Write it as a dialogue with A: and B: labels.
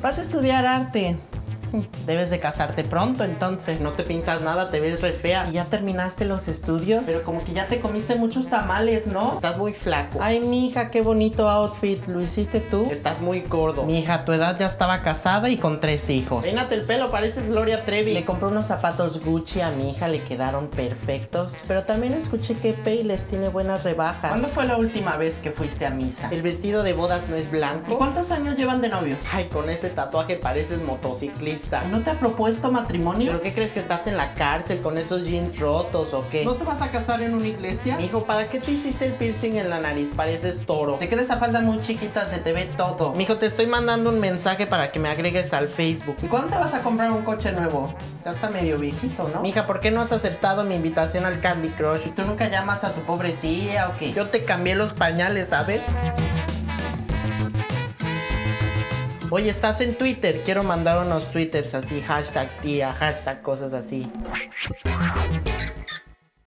A: Vas a estudiar arte. Debes de casarte pronto, entonces. No te pintas nada, te ves re fea. ¿Y ya terminaste los estudios? Pero como que ya te comiste muchos tamales, ¿no? Estás muy flaco. Ay, mija, qué bonito outfit. ¿Lo hiciste tú? Estás muy gordo. Mija, tu edad ya estaba casada y con tres hijos. Peínate el pelo, pareces Gloria Trevi. Le compré unos zapatos Gucci a mi hija, le quedaron perfectos. Pero también escuché que Payless tiene buenas rebajas. ¿Cuándo fue la última vez que fuiste a misa? El vestido de bodas no es blanco. ¿Y cuántos años llevan de novios? Ay, con ese tatuaje pareces motociclista. ¿No te ha propuesto matrimonio? ¿Pero qué crees que estás en la cárcel con esos jeans rotos o qué? ¿No te vas a casar en una iglesia? Hijo, ¿para qué te hiciste el piercing en la nariz? Pareces toro. Te queda esa falda muy chiquita, se te ve todo. Mijo, te estoy mandando un mensaje para que me agregues al Facebook. ¿Y cuándo te vas a comprar un coche nuevo? Ya está medio viejito, ¿no? Mija, ¿por qué no has aceptado mi invitación al Candy Crush? ¿Y tú nunca llamas a tu pobre tía o qué? Yo te cambié los pañales, ¿sabes? Oye, estás en Twitter. Quiero mandar unos twitters así, hashtag tía, hashtag cosas así.